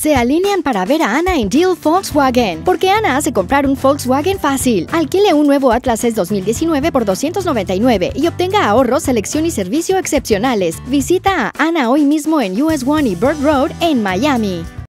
Se alinean para ver a Ana en Deal Volkswagen, porque Ana hace comprar un Volkswagen fácil. Alquile un nuevo Atlas S 2019 por 299 y obtenga ahorros, selección y servicio excepcionales. Visita a Ana hoy mismo en US One y Bird Road en Miami.